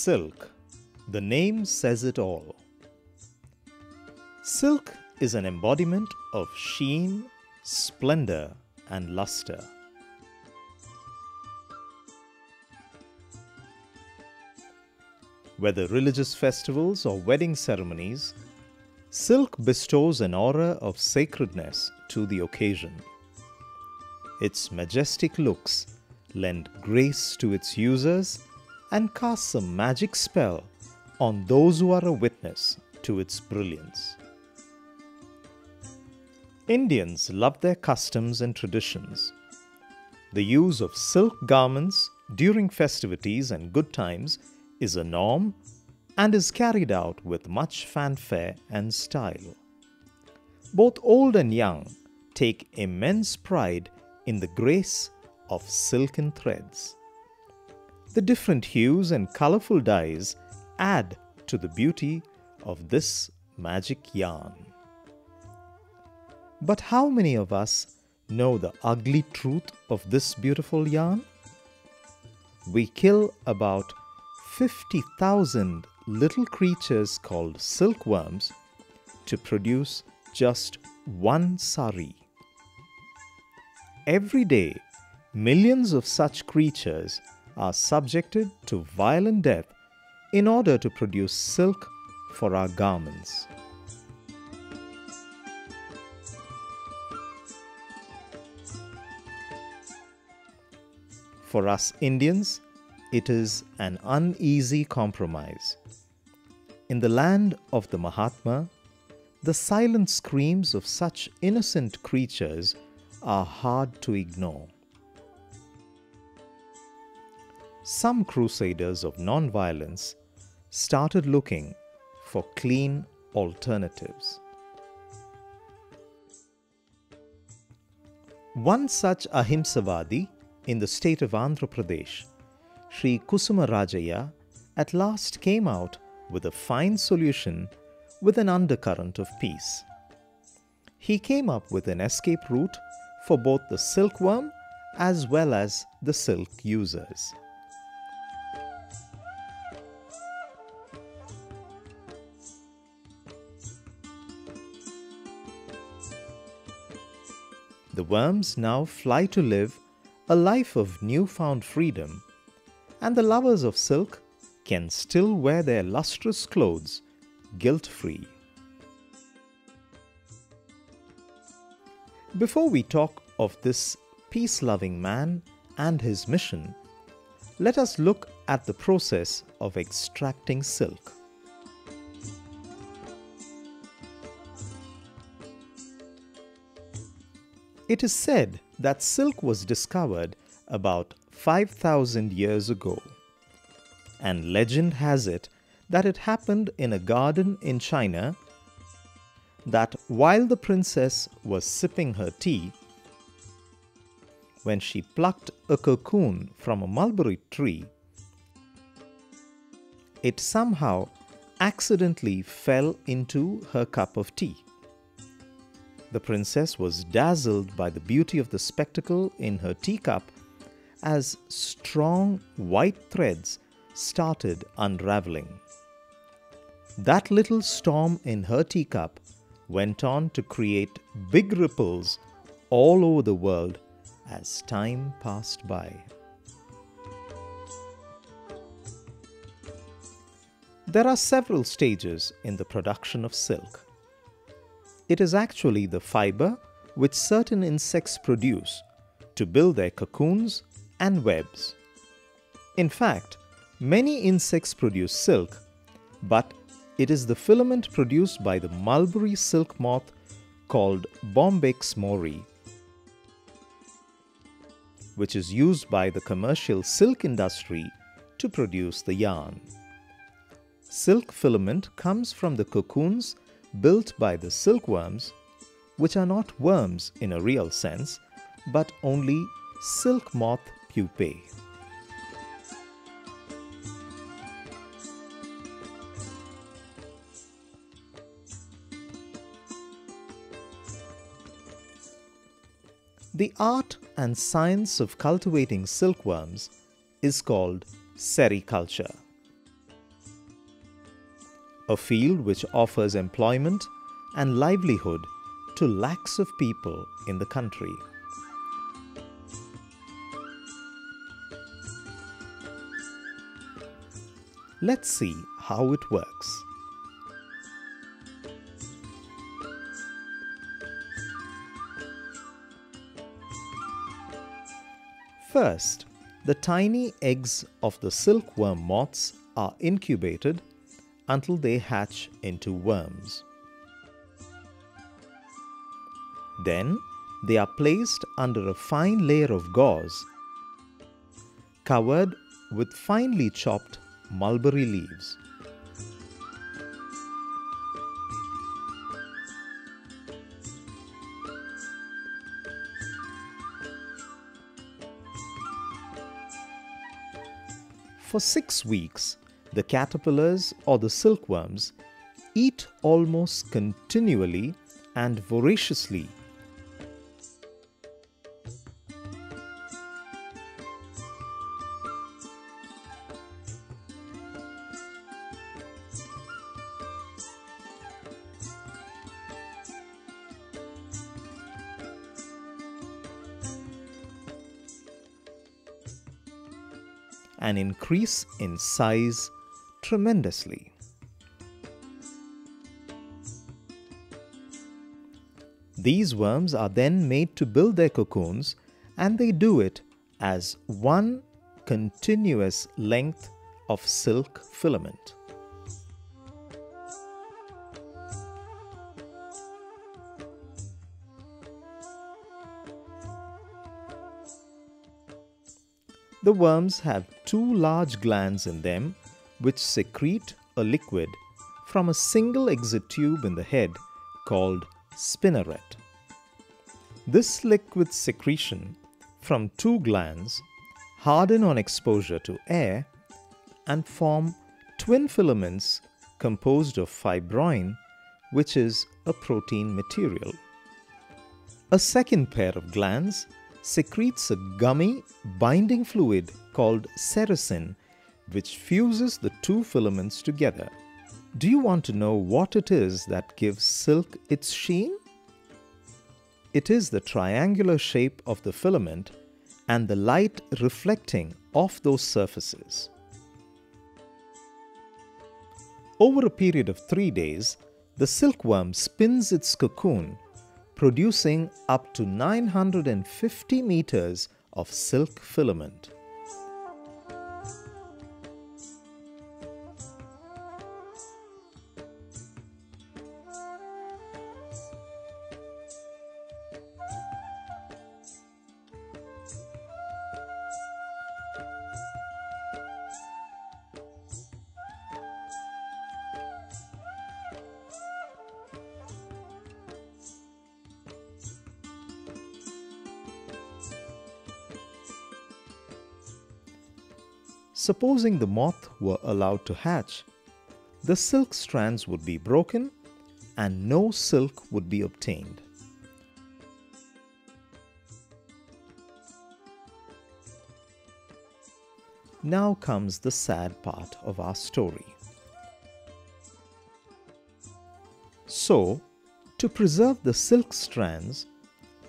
Silk. The name says it all. Silk is an embodiment of sheen, splendor, and luster. Whether religious festivals or wedding ceremonies, silk bestows an aura of sacredness to the occasion. Its majestic looks lend grace to its users and casts a magic spell on those who are a witness to its brilliance. Indians love their customs and traditions. The use of silk garments during festivities and good times is a norm and is carried out with much fanfare and style. Both old and young take immense pride in the grace of silken threads. The different hues and colorful dyes add to the beauty of this magic yarn. But how many of us know the ugly truth of this beautiful yarn? We kill about 50,000 little creatures called silkworms to produce just one sari. Every day, millions of such creatures are subjected to violent death in order to produce silk for our garments. For us Indians, it is an uneasy compromise. In the land of the Mahatma, the silent screams of such innocent creatures are hard to ignore some crusaders of non-violence started looking for clean alternatives. One such Ahimsavadi in the state of Andhra Pradesh, Sri Kusuma Rajaya, at last came out with a fine solution with an undercurrent of peace. He came up with an escape route for both the silkworm as well as the silk users. The worms now fly to live a life of newfound freedom, and the lovers of silk can still wear their lustrous clothes guilt free. Before we talk of this peace loving man and his mission, let us look at the process of extracting silk. It is said that silk was discovered about 5000 years ago. And legend has it that it happened in a garden in China that while the princess was sipping her tea, when she plucked a cocoon from a mulberry tree, it somehow accidentally fell into her cup of tea. The princess was dazzled by the beauty of the spectacle in her teacup as strong white threads started unraveling. That little storm in her teacup went on to create big ripples all over the world as time passed by. There are several stages in the production of silk. It is actually the fiber which certain insects produce to build their cocoons and webs. In fact, many insects produce silk, but it is the filament produced by the mulberry silk moth called Bombyx mori, which is used by the commercial silk industry to produce the yarn. Silk filament comes from the cocoons built by the silkworms, which are not worms in a real sense, but only silk moth pupae. The art and science of cultivating silkworms is called sericulture a field which offers employment and livelihood to lakhs of people in the country. Let's see how it works. First, the tiny eggs of the silkworm moths are incubated until they hatch into worms. Then they are placed under a fine layer of gauze covered with finely chopped mulberry leaves. For six weeks, the caterpillars or the silkworms eat almost continually and voraciously. and increase in size tremendously. These worms are then made to build their cocoons and they do it as one continuous length of silk filament. The worms have two large glands in them which secrete a liquid from a single exit tube in the head called spinneret. This liquid secretion from two glands harden on exposure to air and form twin filaments composed of fibroin, which is a protein material. A second pair of glands secretes a gummy binding fluid called sericin which fuses the two filaments together. Do you want to know what it is that gives silk its sheen? It is the triangular shape of the filament and the light reflecting off those surfaces. Over a period of three days, the silkworm spins its cocoon, producing up to 950 meters of silk filament. Supposing the moth were allowed to hatch, the silk strands would be broken and no silk would be obtained. Now comes the sad part of our story. So, to preserve the silk strands,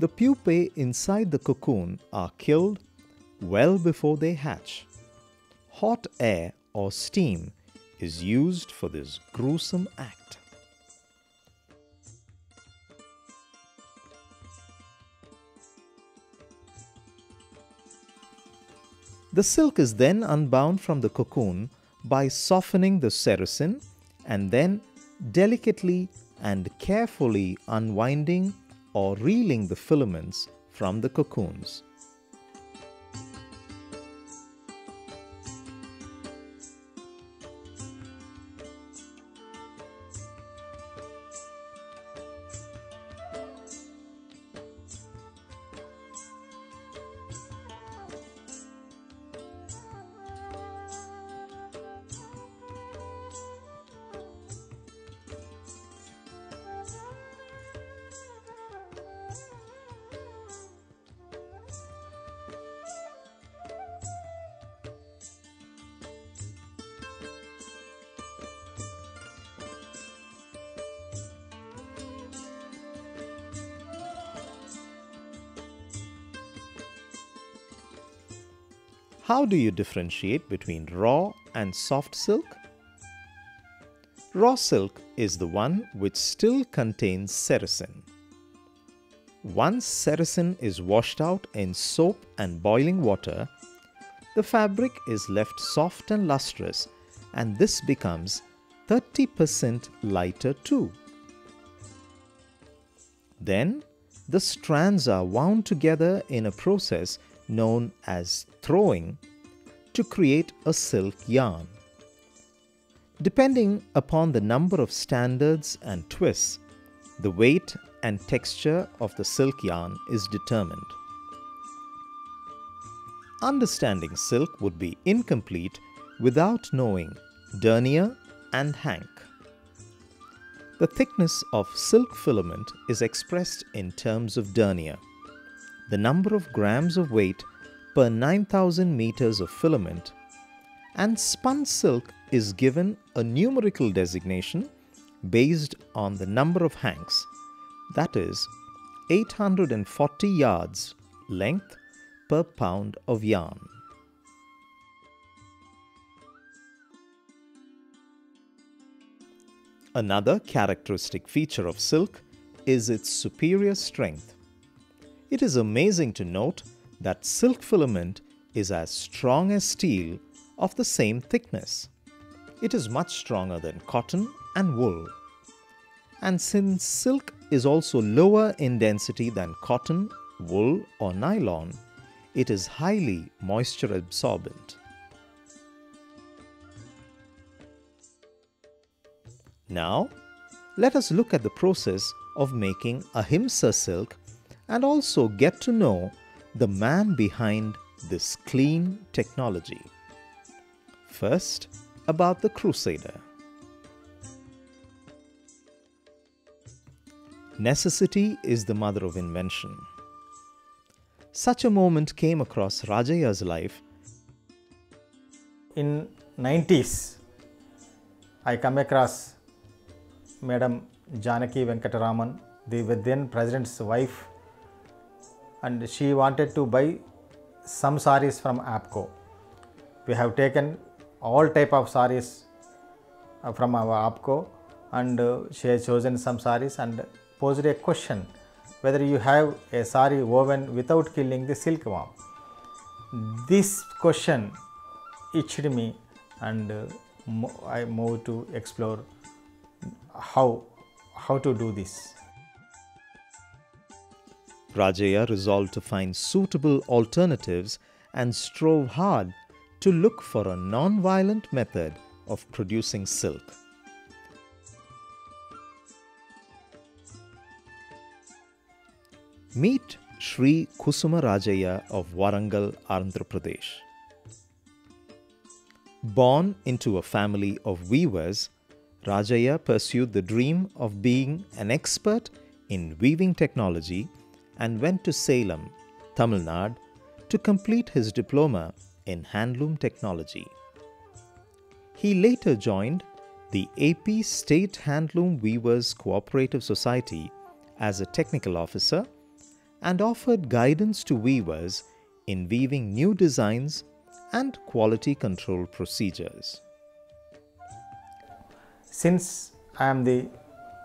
the pupae inside the cocoon are killed well before they hatch. Hot air or steam is used for this gruesome act. The silk is then unbound from the cocoon by softening the sericin and then delicately and carefully unwinding or reeling the filaments from the cocoons. How do you differentiate between raw and soft silk? Raw silk is the one which still contains sericin. Once sericin is washed out in soap and boiling water, the fabric is left soft and lustrous and this becomes 30% lighter too. Then the strands are wound together in a process known as throwing to create a silk yarn. Depending upon the number of standards and twists, the weight and texture of the silk yarn is determined. Understanding silk would be incomplete without knowing Denier and Hank. The thickness of silk filament is expressed in terms of Denier the number of grams of weight per 9000 meters of filament and spun silk is given a numerical designation based on the number of hanks that is 840 yards length per pound of yarn. Another characteristic feature of silk is its superior strength. It is amazing to note that silk filament is as strong as steel of the same thickness. It is much stronger than cotton and wool. And since silk is also lower in density than cotton, wool or nylon, it is highly moisture absorbent. Now, let us look at the process of making ahimsa silk and also get to know the man behind this clean technology. First, about the Crusader. Necessity is the mother of invention. Such a moment came across Rajaya's life. In 90s, I come across Madam Janaki Venkataraman, the then president's wife and she wanted to buy some saris from APCO. We have taken all type of saris uh, from our APCO and uh, she has chosen some saris and posed a question whether you have a sari woven without killing the silkworm. This question itched me and uh, I moved to explore how how to do this. Rajaya resolved to find suitable alternatives and strove hard to look for a non-violent method of producing silk. Meet Sri Kusuma Rajaya of Warangal, Andhra Pradesh. Born into a family of weavers, Rajaya pursued the dream of being an expert in weaving technology and went to Salem, Tamil Nadu, to complete his diploma in handloom technology. He later joined the AP State Handloom Weavers Cooperative Society as a technical officer and offered guidance to weavers in weaving new designs and quality control procedures. Since I am the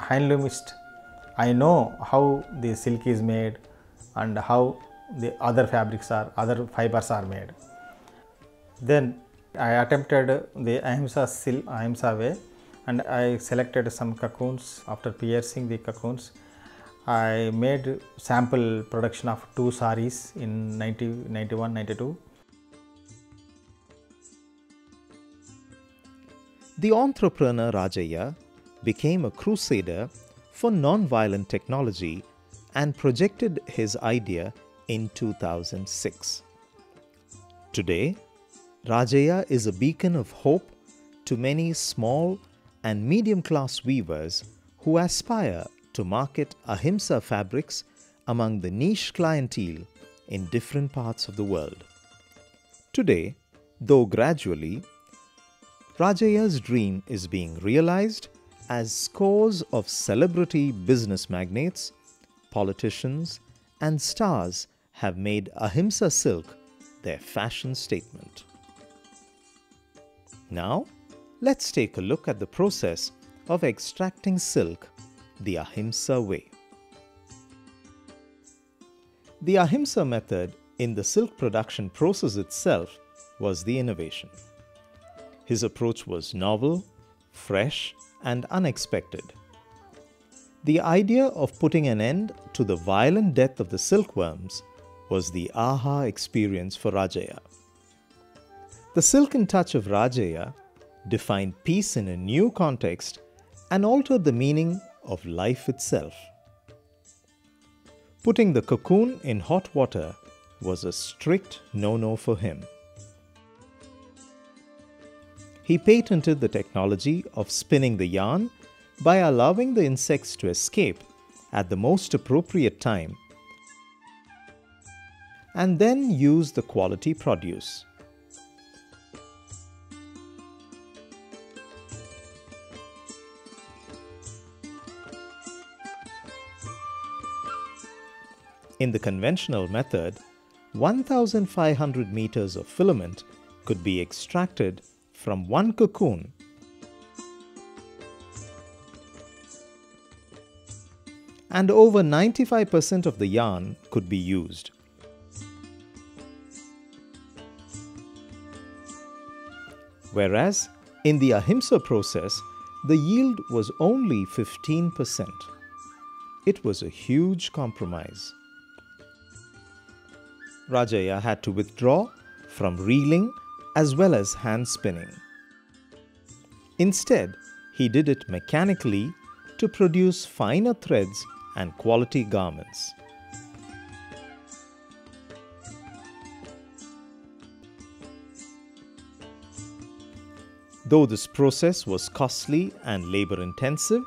handloomist, I know how the silk is made and how the other fabrics are, other fibers are made. Then I attempted the Ahimsa silk, Ahimsa way and I selected some cocoons after piercing the cocoons. I made sample production of two saris in 1991 92. The entrepreneur Rajaya became a crusader for non-violent technology and projected his idea in 2006. Today, Rajaya is a beacon of hope to many small and medium class weavers who aspire to market ahimsa fabrics among the niche clientele in different parts of the world. Today, though gradually, Rajaya's dream is being realized as scores of celebrity business magnates, politicians, and stars have made Ahimsa silk their fashion statement. Now, let's take a look at the process of extracting silk the Ahimsa way. The Ahimsa method in the silk production process itself was the innovation. His approach was novel, fresh, and unexpected. The idea of putting an end to the violent death of the silkworms was the aha experience for Rajaya. The silken touch of Rajaya defined peace in a new context and altered the meaning of life itself. Putting the cocoon in hot water was a strict no no for him. He patented the technology of spinning the yarn by allowing the insects to escape at the most appropriate time and then use the quality produce. In the conventional method, 1500 meters of filament could be extracted from one cocoon and over 95% of the yarn could be used. Whereas in the Ahimsa process, the yield was only 15%. It was a huge compromise. Rajaya had to withdraw from reeling as well as hand spinning. Instead, he did it mechanically to produce finer threads and quality garments. Though this process was costly and labor intensive,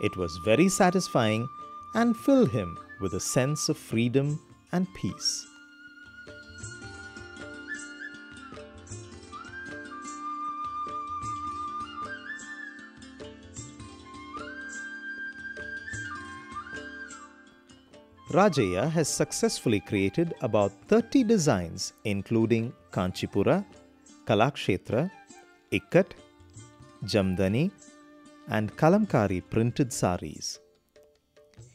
it was very satisfying and filled him with a sense of freedom and peace. Rajaya has successfully created about 30 designs including Kanchipura, Kalakshetra, Ikat, Jamdani and Kalamkari printed saris.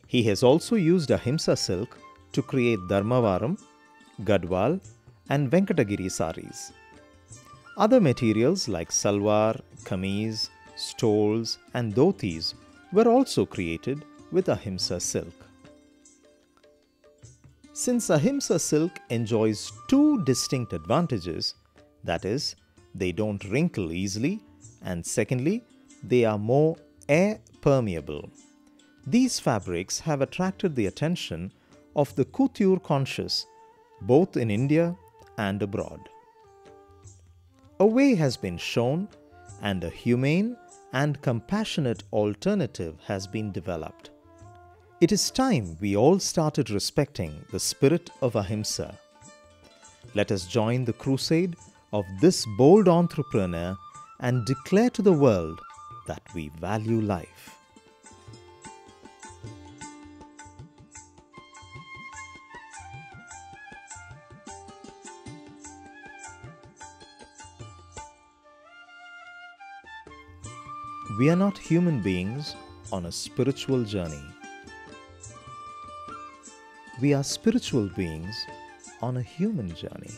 He has also used Ahimsa silk to create Dharmavaram, Gadwal and Venkatagiri saris. Other materials like salwar, kameez, stoles and dhotis were also created with Ahimsa silk. Since Ahimsa silk enjoys two distinct advantages, that is, they don't wrinkle easily, and secondly, they are more air permeable. These fabrics have attracted the attention of the couture conscious both in India and abroad. A way has been shown and a humane and compassionate alternative has been developed. It is time we all started respecting the spirit of Ahimsa. Let us join the crusade of this bold entrepreneur and declare to the world that we value life. We are not human beings on a spiritual journey. We are spiritual beings on a human journey.